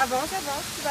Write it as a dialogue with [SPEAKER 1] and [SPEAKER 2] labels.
[SPEAKER 1] Avance, avance, tu vas